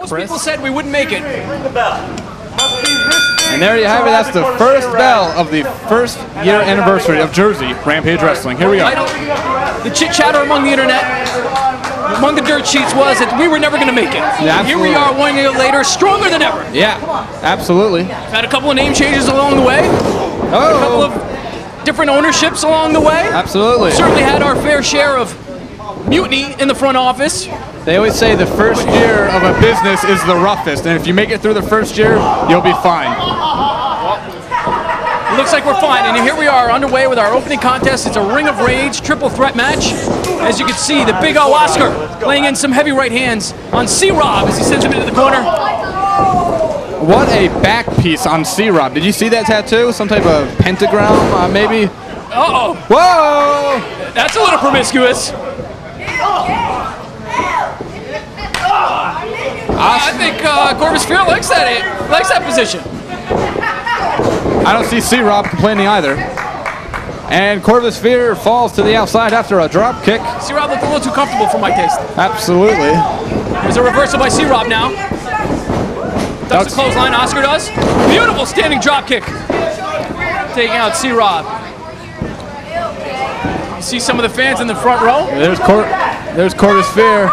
Most people said we wouldn't make it. And there you have it. That's the first bell of the first year anniversary of Jersey Rampage Wrestling. Here we go. Title. The chit chatter among the internet, among the dirt sheets, was that we were never going to make it. Yeah, And Here we are, one year later, stronger than ever. Yeah, absolutely. Had a couple of name changes along the way, oh. a couple Oh, of different ownerships along the way. absolutely. Certainly had our fair share of mutiny in the front office. They always say the first year of a business is the roughest, and if you make it through the first year, you'll be fine. It looks like we're fine, and here we are underway with our opening contest. It's a Ring of Rage triple threat match. As you can see, the big O Oscar laying in some heavy right hands on C Rob as he sends him into the corner. What a back piece on C-Rob. Did you see that tattoo? Some type of pentagram, uh, maybe? Uh oh, Whoa! that's a little promiscuous. I think uh, Corvis Fear likes that it, likes that position. I don't see C-Rob complaining either. And Corvis Fear falls to the outside after a drop kick. C Rob looked a little too comfortable for my taste. Absolutely. There's a reversal by C Rob now. Ducks the clothesline, Oscar does. Beautiful standing drop kick. Taking out C Rob. You see some of the fans in the front row. There's Cor- there's Corvis Fear.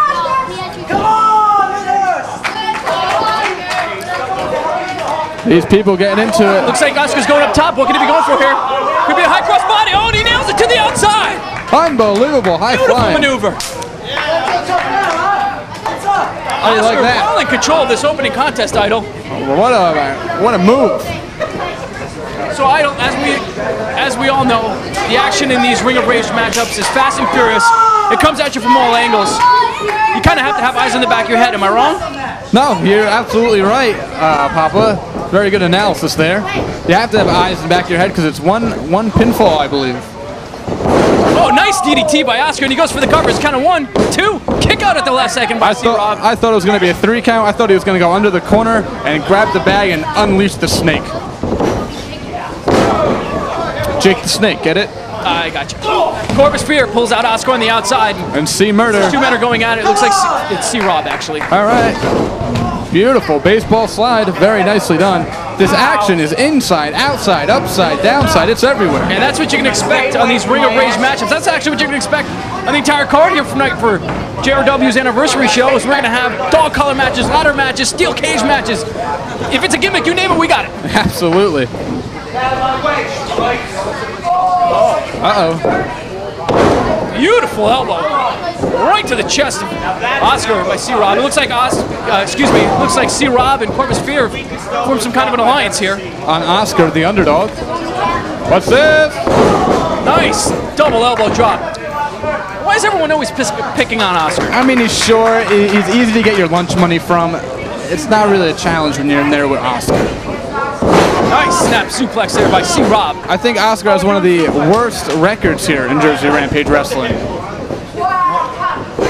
These people getting into it. Looks like Oscar's going up top. What could he be going for here? Could be a high cross body. Oh, and he nails it to the outside. Unbelievable high Beautiful flying. maneuver. How do you like Oscar that? well in control of this opening contest, Idol. Oh, what a what a move. So Idol, as we as we all know, the action in these Ring of Rage matchups is fast and furious. It comes at you from all angles. You kind of have to have eyes in the back of your head. Am I wrong? No, you're absolutely right, uh, Papa. Very good analysis there. You have to have eyes in the back of your head because it's one one pinfall, I believe. Oh, nice DDT by Oscar, and he goes for the cover. It's kind of one, two, kick out at the last second by I thought Rob. I thought it was going to be a three count. I thought he was going to go under the corner and grab the bag and unleash the snake. Jake the Snake, get it? I got you. Corvis Fear pulls out Oscar on the outside. And see murder. Two men are going at it. It looks like C- it's C Rob actually. All right. Beautiful baseball slide. Very nicely done. This action is inside, outside, upside, downside. It's everywhere. And that's what you can expect on these Ring of Rage matchups. That's actually what you can expect on the entire card here tonight for JRW's anniversary show. Is we're gonna have dog collar matches, ladder matches, steel cage matches. If it's a gimmick, you name it, we got it. Absolutely. Uh oh. Beautiful elbow, right to the chest of Oscar by C Rob. It looks like Os- uh, excuse me, it looks like C Rob and Corvis Fear formed some kind of an alliance here. On Oscar, the underdog. What's this? Nice double elbow drop. Why is everyone always picking on Oscar? I mean, he's short. He's easy to get your lunch money from. It's not really a challenge when you're in there with Oscar. Nice snap suplex there by C Rob. I think Oscar has one of the worst records here in Jersey Rampage Wrestling.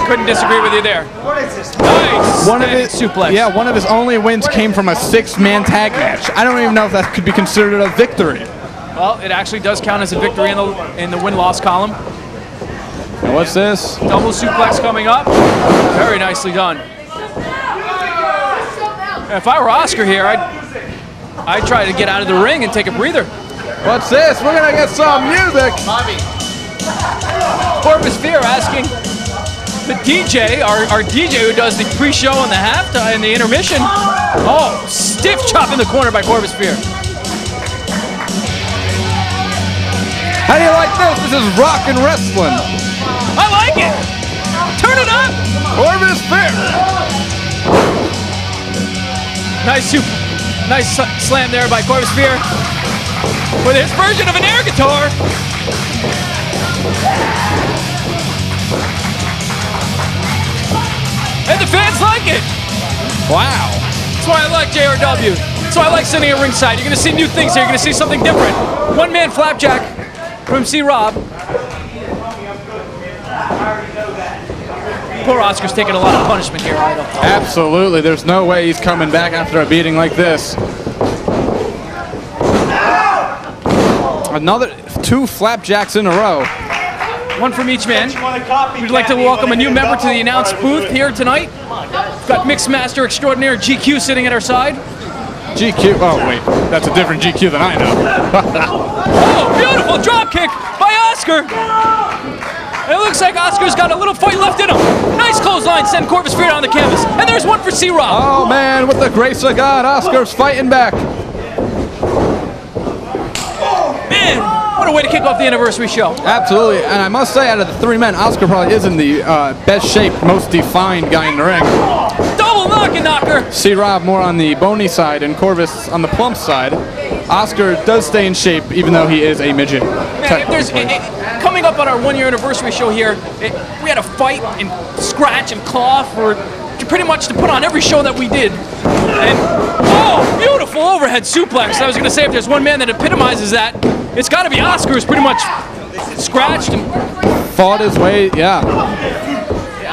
Couldn't disagree with you there. What is this? Nice One of his suplex. yeah, one of his only wins came from a six-man tag match. I don't even know if that could be considered a victory. Well, it actually does count as a victory in the in the win-loss column. And what's this? Double suplex coming up. Very nicely done. If I were Oscar here, I'd I'd try to get out of the ring and take a breather. What's this? We're gonna get some music. Bobby. Corvis Fear asking the DJ, our, our DJ who does the pre-show and the halftime and the intermission. Oh, stiff chop in the corner by Corvis Fear. How do you like this? This is rock and wrestling. I like it. Turn it up. Corvis Fear. Nice soup. Nice slam there by Corvis Fear with his version of an air guitar. And the fans like it. Wow. That's why I like JRW. That's why I like sitting at ringside. You're going to see new things here. You're going to see something different. One man flapjack from C Rob. Poor Oscar's taking a lot of punishment here, Idol. Absolutely. There's no way he's coming back after a beating like this. Another two flapjacks in a row. One from each man. We'd like to welcome a new member to the announce booth here tonight. Got Mixed Master Extraordinaire GQ sitting at our side. GQ. Oh, wait. That's a different GQ than I know. Oh, beautiful drop kick by Oscar. It looks like Oscar's got a little fight left in him. Nice clothesline, send Corvis Fear on the canvas. And there's one for C-Rob. oh, man. With the grace of God, Oscar's fighting back. Man, what a way to kick off the anniversary show. Absolutely. And I must say, out of the three men, Oscar probably is in the uh, best shape, most defined guy in the ring. Double knocking knocker. C. Rob more on the bony side and Corvis on the plump side. Oscar does stay in shape, even though he is a midget. Man, if there's it- it- coming up on our one year anniversary show here, it, we had to fight and scratch and claw for pretty much to put on every show that we did. And oh, beautiful overhead suplex. I was going to say if there's one man that epitomizes that, it's got to be Oscar, who's pretty much scratched and Fought his way, yeah.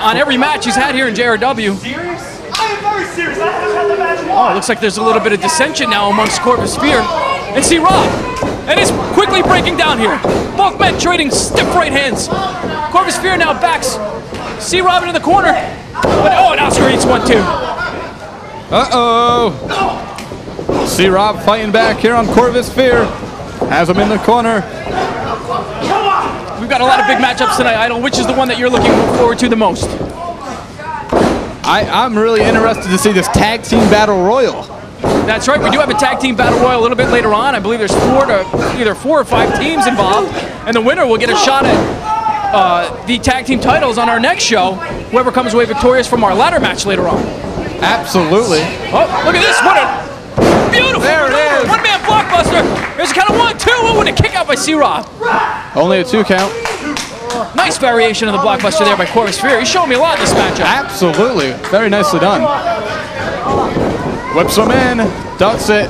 on every match he's had here in JRW. serious? I am very serious. I have had the match Oh, looks like there's a little bit of dissension now amongst Corvis Fear and C. Rob. And it's quickly breaking down here. Both men trading stiff right hands. Corvis Fear now backs C. Rob into the corner. But oh, and Oscar eats one too. Uh-oh. C. Rob fighting back here on Corvis Fear. Has him in the corner. We've got a lot of big matchups tonight, Idol. Which is the one that you're looking forward to the most? I, I'm really interested to see this tag team battle royal. That's right. We do have a tag team battle royal a little bit later on. I believe there's four to either four or five teams involved, and the winner will get a shot at uh, the tag team titles on our next show. Whoever comes away victorious from our ladder match later on. Absolutely. Oh, look at this! What a beautiful There it is. One man blockbuster. There's a count of one, two. Oh, and a kick out by C-Rob. Only a two count. Nice variation of the blockbuster there by Corvis Fear. He's showing me a lot in this matchup. Absolutely. Very nicely done. Whips him in. Ducks it.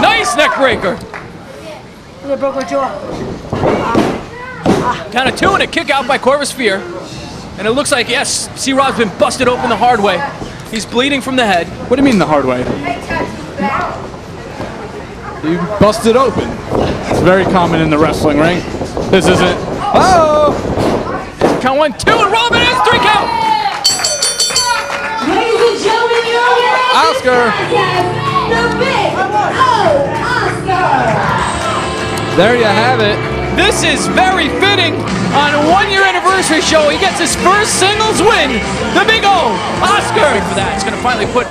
Nice neck breaker. They broke my jaw. Count of two and a kick out by Corvis Fear. And it looks like, yes, C-Rob's been busted open the hard way. He's bleeding from the head. What do you mean the hard way? You busted open. It's very common in the wrestling ring. This isn't. Oh! Count one, two, and Robin has three count. Ladies and gentlemen, your winner Oscar. the big O Oscar. There you have it. This is very fitting. On a one-year anniversary show, he gets his first singles win. The Big O, Oscar. For that, it's going to finally put